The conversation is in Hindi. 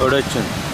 प्रोडक्शन।